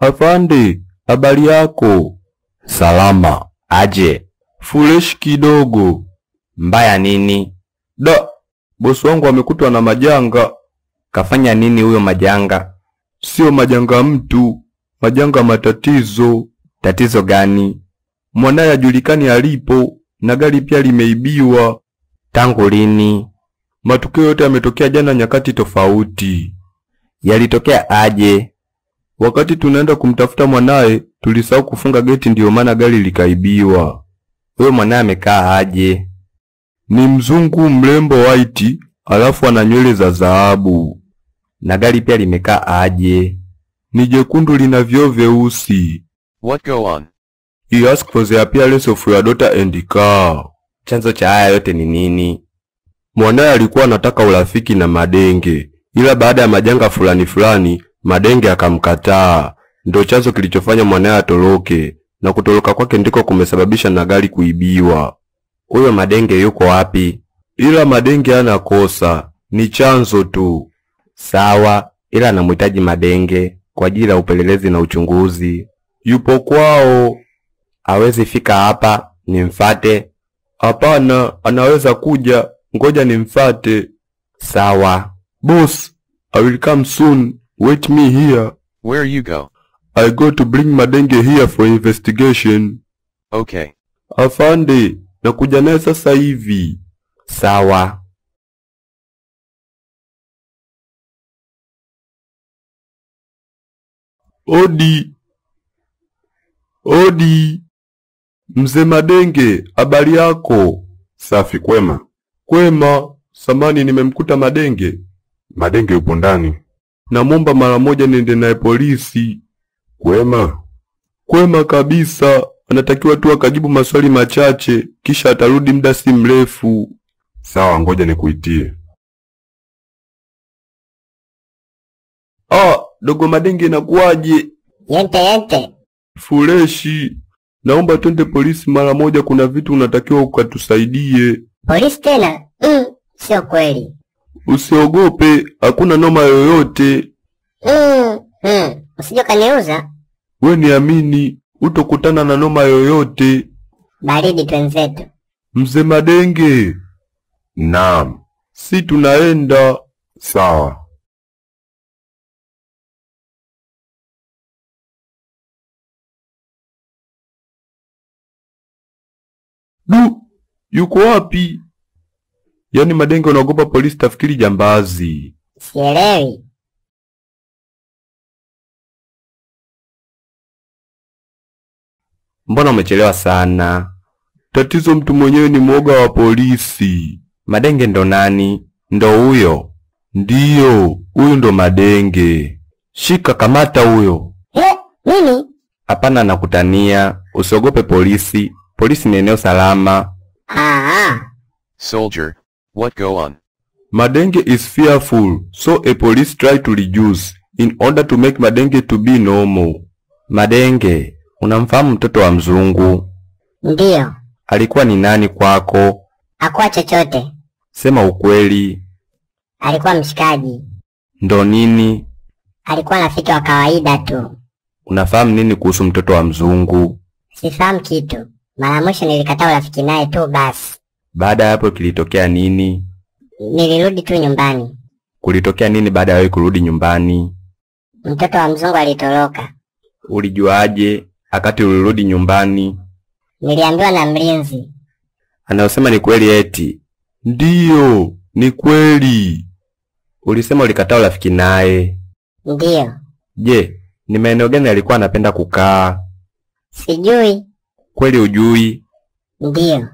Afande, habari yako? Salama. Aje? Fresh kidogo. Mbaya nini? Da, bosi wangu amekutwa na majanga. Kafanya nini huyo majanga? Sio majanga mtu, majanga matatizo. Tatizo gani? Mwanaye ajulikani alipo na gari pia limeibiwa. Tangu lini? Matukio yote yametokea jana nyakati tofauti. Yalitokea aje? Wakati tunaenda kumtafuta mwanaye, tulisahau kufunga geti, ndiyo maana gari likaibiwa. Huyo mwanaye amekaa aje? Ni mzungu mrembo white, alafu ana nywele za dhahabu. Na gari pia limekaa aje? Ni jekundu lina vioo vyeusi. What go on? He asked for the appearance of your daughter and car. Chanzo cha haya yote ni nini? Mwanaye alikuwa anataka urafiki na Madenge, ila baada ya majanga fulani fulani Madenge akamkataa. Ndo chanzo kilichofanya mwanaye atoroke, na kutoroka kwake ndiko kumesababisha na gari kuibiwa. Huyo Madenge yuko wapi? Ila Madenge hana kosa, ni chanzo tu. Sawa, ila anamhitaji Madenge kwa ajili ya upelelezi na uchunguzi. Yupo kwao. Hawezi fika hapa nimfate? Hapana, anaweza kuja. Ngoja nimfate. Sawa. Boss, I will come soon. Wait me here. Where you go? I go to bring Madenge here for investigation. Okay. Afande, nakuja naye sasa hivi. Sawa. Odi. Odi. Mzee Madenge, habari yako? Safi, kwema. Kwema. Samani, nimemkuta Madenge. Madenge yupo ndani. Namwomba mara moja niende naye polisi. Kwema. Kwema kabisa. Anatakiwa tu akajibu maswali machache, kisha atarudi muda si mrefu. Sawa, ngoja nikuitie. Ah, dogo Madenge, inakuwaje? Yente yente. Fureshi, naomba twende polisi mara moja, kuna vitu unatakiwa ukatusaidie. Polisi tena? Mm, sio kweli. Usiogope, hakuna noma yoyote. Mm, mm. Usije kaniuza. We niamini, utokutana na noma yoyote. Baridi twenzetu. Mzee Madenge, Naam. si tunaenda. Sawa. Du, yuko wapi? Yaani Madenge unaogopa polisi, tafikiri jambazi. Sielewi. Mbona umechelewa sana? Tatizo mtu mwenyewe ni mwoga wa polisi. Madenge ndo nani? Ndo huyo? Ndiyo, huyu ndo Madenge. Shika, kamata huyo. Eh, nini? Hapana, nakutania. Usiogope polisi. Polisi ni eneo salama. Ah, Soldier. What go on? Madenge is fearful, so a police try to reduce in order to make Madenge to be normal. Madenge, unamfahamu mtoto wa mzungu? ndiyo. Alikuwa ni nani kwako? Hakuwa chochote. Sema ukweli. Alikuwa mshikaji. Ndo nini? Alikuwa rafiki wa kawaida tu. Unafahamu nini kuhusu mtoto wa mzungu? Sifahamu kitu. Mara mwisho nilikataa urafiki naye tu basi. Baada ya hapo kilitokea nini? Nilirudi tu nyumbani. Kulitokea nini baada ya wewe kurudi nyumbani? Mtoto wa mzungu alitoroka. Ulijuaje akati ulirudi nyumbani? Niliambiwa na mlinzi. Anayosema ni kweli eti? Ndiyo, ni kweli. Ulisema ulikataa urafiki naye. Ndiyo. Je, ni maeneo gani alikuwa anapenda kukaa? Sijui. Kweli ujui? Ndiyo.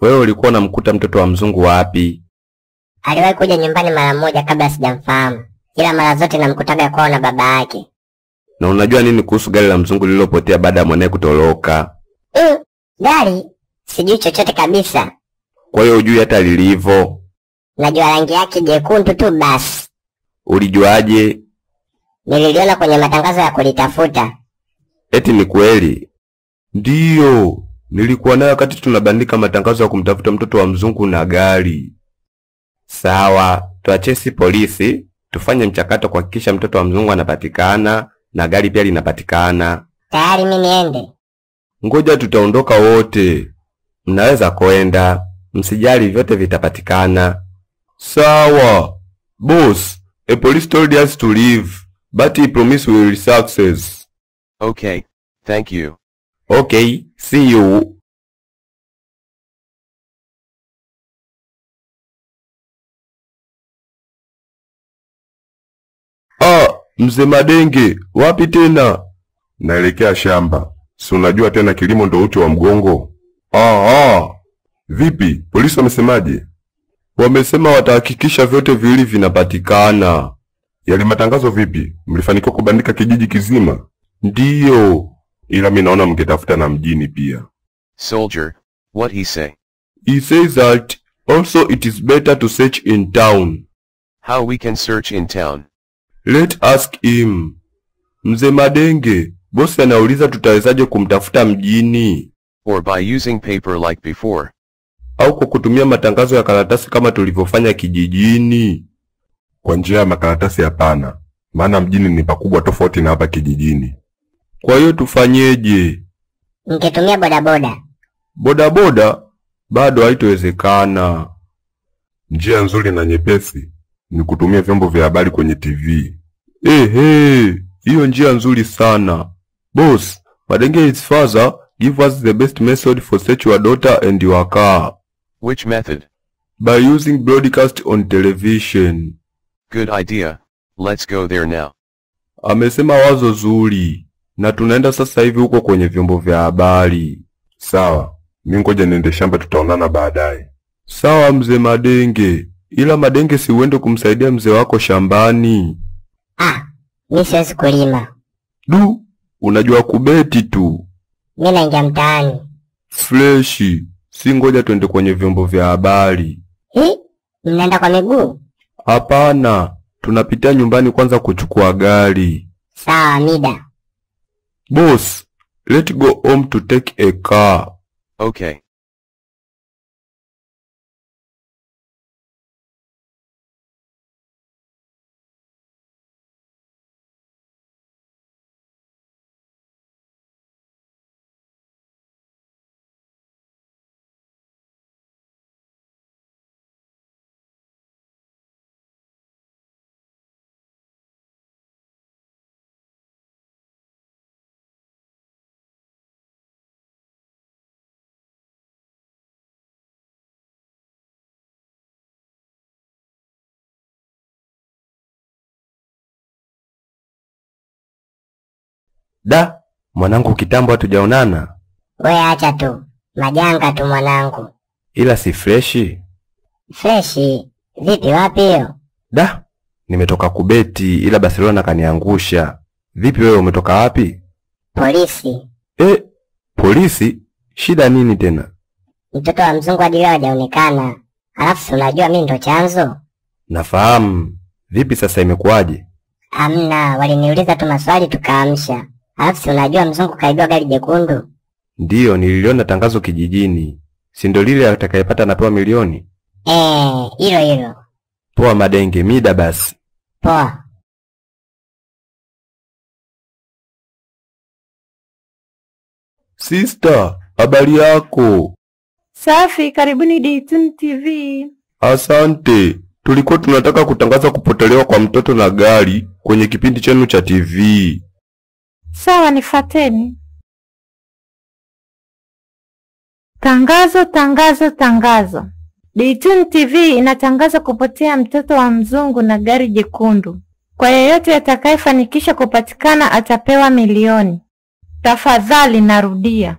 Wewe ulikuwa unamkuta mtoto wa mzungu wapi? Aliwahi kuja nyumbani mara moja kabla sijamfahamu, ila mara zote namkutaga kwao na baba yake. Na unajua nini kuhusu gari la mzungu lililopotea baada ya mwanaye kutoroka? Mm, gari sijui chochote kabisa. Kwa hiyo ujui hata lilivyo? Najua rangi yake jekundu tu basi. Ulijuaje? Nililiona kwenye matangazo ya kulitafuta. Eti ni kweli? Ndiyo, nilikuwa naye wakati tunabandika matangazo ya kumtafuta mtoto wa mzungu na gari. Sawa, tuachesi polisi, tufanye mchakato kuhakikisha mtoto wa mzungu anapatikana na gari pia linapatikana. Tayari mimi niende? Ngoja tutaondoka wote, mnaweza kwenda, msijali, vyote vitapatikana. Sawa boss, a police told us to leave but he promised we will success. Okay, thank you. Okay, see you. Ah, mzee Madenge, wapi tena? Naelekea shamba. Si unajua tena kilimo ndo uti wa mgongo. Ah, ah, Vipi, polisi wamesemaje? wamesema watahakikisha vyote viwili vinapatikana. Yale matangazo vipi? Mlifanikiwa kubandika kijiji kizima? Ndiyo, Ila mi naona mngetafuta na mjini pia. Soldier, what he say? he says that also it is better to search in town. How we can search in town? Let ask him. Mzee Madenge, bosi anauliza tutawezaje kumtafuta mjini Or by using paper like before? au kwa kutumia matangazo ya karatasi kama tulivyofanya kijijini. Kwa njia ya makaratasi hapana, maana mjini ni pakubwa tofauti na hapa kijijini. Kwa hiyo tufanyeje? Ningetumia bodaboda. Bodaboda bado haitowezekana. Njia nzuri na nyepesi ni kutumia vyombo vya habari kwenye TV. Ehe, hiyo njia nzuri sana. Boss, Madenge is father give us the best method for search your daughter and your car Which method? by using broadcast on television. Good idea. Let's go there now. Amesema wazo zuri na tunaenda sasa hivi huko kwenye vyombo vya habari. Sawa, mi ngoja niende shamba, tutaonana baadaye. Sawa mzee Madenge, ila Madenge si uende kumsaidia mzee wako shambani. Ah, mi siwezi kulima. Du, unajua kubeti tu. Mi naingia mtaani. Freshi, si ngoja twende kwenye vyombo vya habari. Hi, mnaenda kwa miguu? Hapana, tunapitia nyumbani kwanza kuchukua gari. Sawa, mida. Boss, let's go home to take a car. Okay. Da, mwanangu kitambo hatujaonana. We acha tu, majanga tu mwanangu. Ila si freshi. Freshi, vipi wapi hiyo? Da, nimetoka kubeti ila Barcelona kaniangusha. Vipi wewe umetoka wapi? Polisi, E, polisi? Shida nini tena? mtoto wa mzungu hadi leo hajaonekana. Alafu unajua mi ndo chanzo? Nafahamu. Vipi sasa imekuwaje? Amna, waliniuliza tu maswali tukaamsha. Alafu si unajua mzungu kaibiwa gari jekundu? Ndiyo, nililiona tangazo kijijini. Si ndo lile atakayepata anapewa milioni? Eh, hilo hilo. Poa Madenge, mida basi. Poa. Sista, habari yako? Safi, karibuni Dayton TV. Asante. Tulikuwa tunataka kutangaza kupotelewa kwa mtoto na gari kwenye kipindi chenu cha TV. Sawa, nifateni. Tangazo, tangazo, tangazo. Dayton TV inatangaza kupotea mtoto wa mzungu na gari jekundu. Kwa yeyote atakayefanikisha kupatikana atapewa milioni. Tafadhali narudia.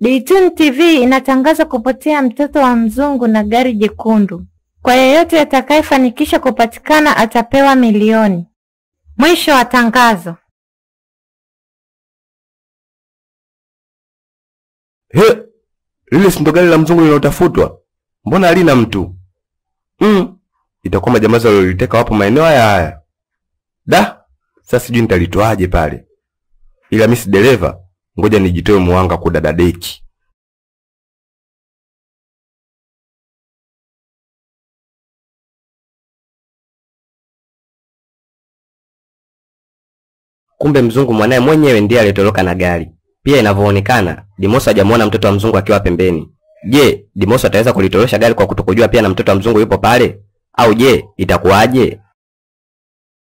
Dayton TV inatangaza kupotea mtoto wa mzungu na gari jekundu. Kwa yeyote atakayefanikisha kupatikana atapewa milioni. Mwisho wa tangazo. He, lile si ndo gari la mzungu linalotafutwa? Mbona halina mtu? Mm, itakuwa majambazi walioliteka wapo maeneo haya haya. Da, sasa sijui nitalitoaje pale. Ila mimi si dereva, ngoja nijitoe muhanga kudadadeki. kumbe mzungu mwanaye mwenyewe ndiye aliyetoroka na gari. Pia inavyoonekana Dimoso hajamuona mtoto wa mzungu akiwa pembeni. Je, Dimoso ataweza kulitorosha gari kwa kutokujua pia na mtoto wa mzungu yupo pale? Au je, itakuwaje?